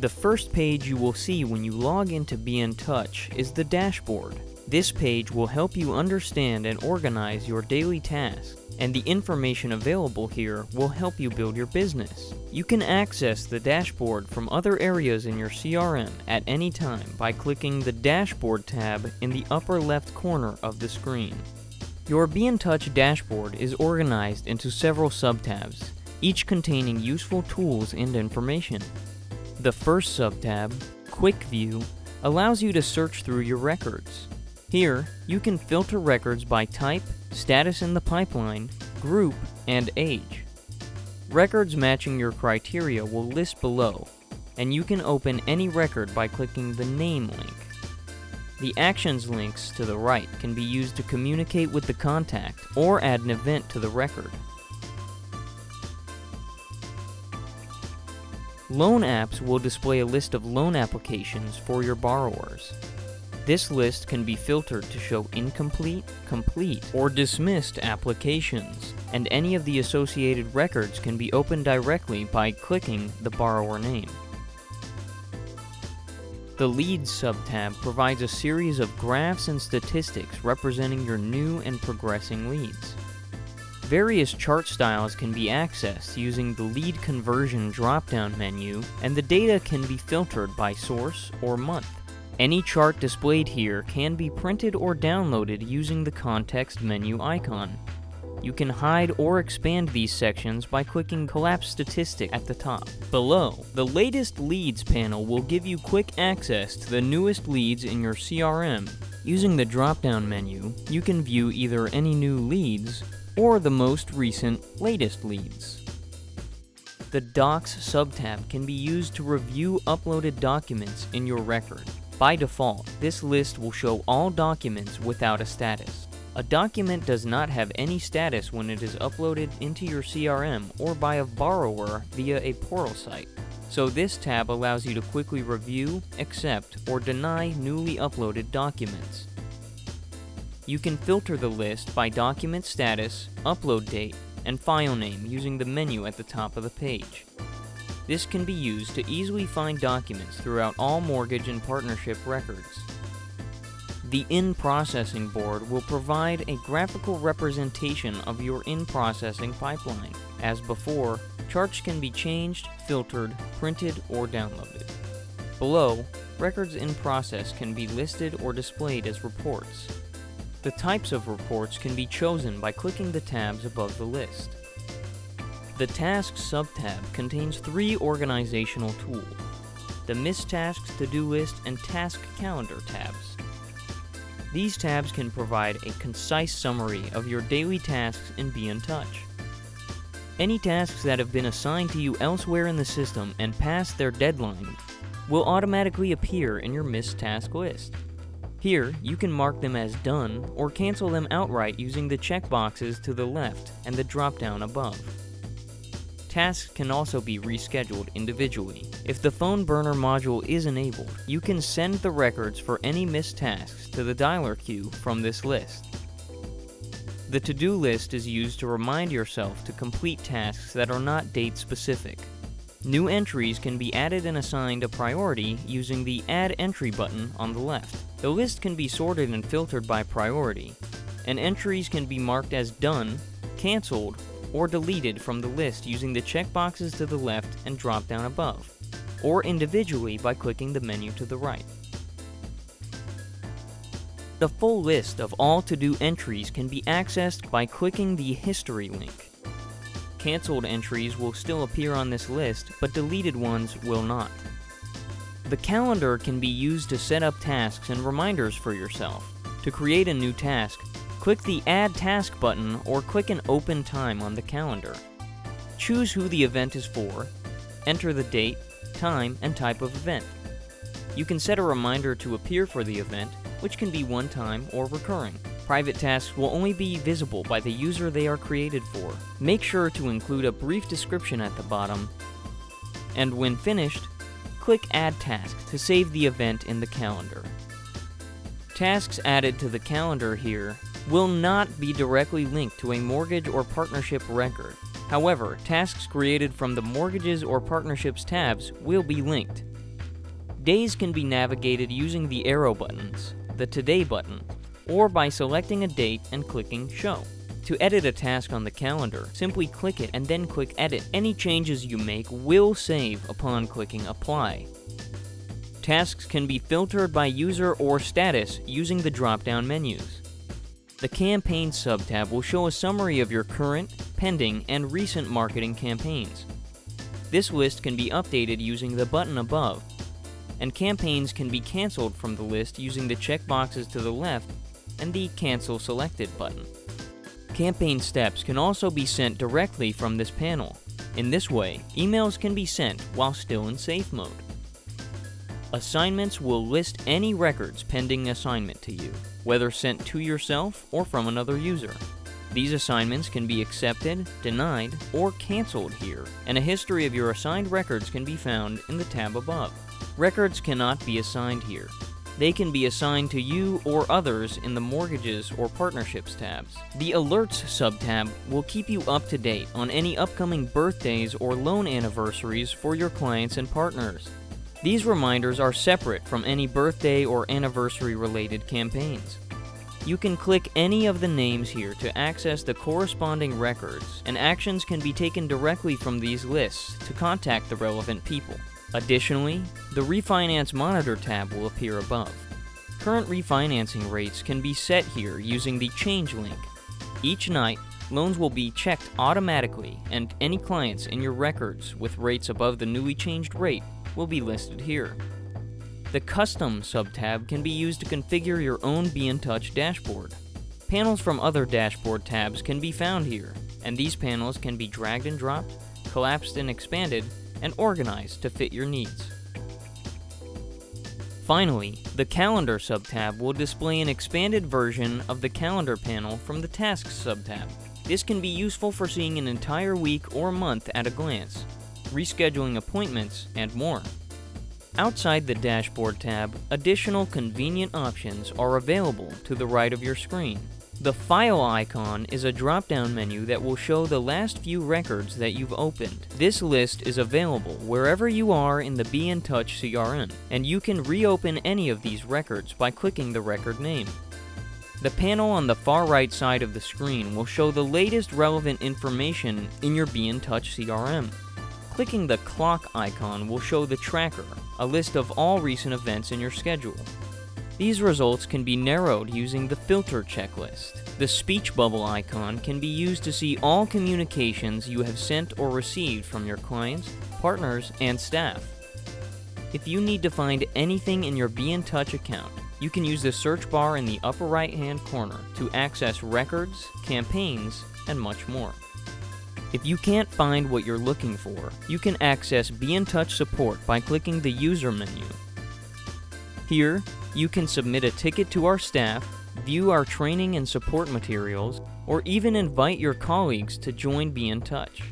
The first page you will see when you log into BNTouch is the dashboard. This page will help you understand and organize your daily tasks, and the information available here will help you build your business. You can access the dashboard from other areas in your CRM at any time by clicking the Dashboard tab in the upper left corner of the screen. Your BNTouch dashboard is organized into several subtabs, each containing useful tools and information. The first subtab, Quick View, allows you to search through your records. Here, you can filter records by type, status in the pipeline, group, and age. Records matching your criteria will list below, and you can open any record by clicking the Name link. The Actions links to the right can be used to communicate with the contact or add an event to the record. Loan apps will display a list of loan applications for your borrowers. This list can be filtered to show incomplete, complete, or dismissed applications, and any of the associated records can be opened directly by clicking the borrower name. The Leads subtab provides a series of graphs and statistics representing your new and progressing leads. Various chart styles can be accessed using the lead conversion drop-down menu, and the data can be filtered by source or month. Any chart displayed here can be printed or downloaded using the context menu icon. You can hide or expand these sections by clicking Collapse Statistic at the top. Below, the latest leads panel will give you quick access to the newest leads in your CRM. Using the drop-down menu, you can view either any new leads or the most recent, latest leads. The Docs subtab can be used to review uploaded documents in your record. By default, this list will show all documents without a status. A document does not have any status when it is uploaded into your CRM or by a borrower via a portal site. So this tab allows you to quickly review, accept, or deny newly uploaded documents. You can filter the list by document status, upload date, and file name using the menu at the top of the page. This can be used to easily find documents throughout all mortgage and partnership records. The in-processing board will provide a graphical representation of your in-processing pipeline. As before, charts can be changed, filtered, printed, or downloaded. Below, records in process can be listed or displayed as reports. The types of reports can be chosen by clicking the tabs above the list. The Tasks subtab contains three organizational tools, the Missed Tasks to-do list and Task Calendar tabs. These tabs can provide a concise summary of your daily tasks and In Touch. Any tasks that have been assigned to you elsewhere in the system and passed their deadline will automatically appear in your missed task list. Here, you can mark them as done or cancel them outright using the checkboxes to the left and the drop-down above. Tasks can also be rescheduled individually. If the PhoneBurner module is enabled, you can send the records for any missed tasks to the dialer queue from this list. The to-do list is used to remind yourself to complete tasks that are not date specific. New entries can be added and assigned a priority using the Add Entry button on the left. The list can be sorted and filtered by priority, and entries can be marked as done, cancelled, or deleted from the list using the checkboxes to the left and drop down above, or individually by clicking the menu to the right. The full list of all to-do entries can be accessed by clicking the History link. Cancelled entries will still appear on this list, but deleted ones will not. The calendar can be used to set up tasks and reminders for yourself. To create a new task, click the Add Task button or click an Open Time on the calendar. Choose who the event is for, enter the date, time, and type of event. You can set a reminder to appear for the event, which can be one time or recurring. Private tasks will only be visible by the user they are created for. Make sure to include a brief description at the bottom, and when finished, click Add Task to save the event in the calendar. Tasks added to the calendar here will not be directly linked to a mortgage or partnership record. However, tasks created from the Mortgages or Partnerships tabs will be linked. Days can be navigated using the arrow buttons, the Today button, or by selecting a date and clicking Show. To edit a task on the calendar, simply click it and then click Edit. Any changes you make will save upon clicking Apply. Tasks can be filtered by user or status using the drop-down menus. The Campaign subtab will show a summary of your current, pending, and recent marketing campaigns. This list can be updated using the button above, and campaigns can be canceled from the list using the checkboxes to the left and the Cancel Selected button. Campaign steps can also be sent directly from this panel. In this way, emails can be sent while still in safe mode. Assignments will list any records pending assignment to you, whether sent to yourself or from another user. These assignments can be accepted, denied, or canceled here, and a history of your assigned records can be found in the tab above. Records cannot be assigned here. They can be assigned to you or others in the Mortgages or Partnerships tabs. The Alerts subtab will keep you up to date on any upcoming birthdays or loan anniversaries for your clients and partners. These reminders are separate from any birthday or anniversary related campaigns. You can click any of the names here to access the corresponding records, and actions can be taken directly from these lists to contact the relevant people. Additionally, the Refinance Monitor tab will appear above. Current refinancing rates can be set here using the Change link. Each night, loans will be checked automatically, and any clients in your records with rates above the newly changed rate will be listed here. The Custom subtab can be used to configure your own BNTouch dashboard. Panels from other dashboard tabs can be found here, and these panels can be dragged and dropped, collapsed and expanded, and organized to fit your needs. Finally, the Calendar subtab will display an expanded version of the Calendar panel from the Tasks subtab. This can be useful for seeing an entire week or month at a glance, rescheduling appointments, and more. Outside the Dashboard tab, additional convenient options are available to the right of your screen. The File icon is a drop-down menu that will show the last few records that you've opened. This list is available wherever you are in the BNTouch CRM, and you can reopen any of these records by clicking the record name. The panel on the far right side of the screen will show the latest relevant information in your BNTouch CRM. Clicking the clock icon will show the tracker, a list of all recent events in your schedule. These results can be narrowed using the filter checklist. The speech bubble icon can be used to see all communications you have sent or received from your clients, partners, and staff. If you need to find anything in your BNTouch account, you can use the search bar in the upper right hand corner to access records, campaigns, and much more. If you can't find what you're looking for, you can access BNTouch support by clicking the User menu. Here, you can submit a ticket to our staff, view our training and support materials, or even invite your colleagues to join BNTouch.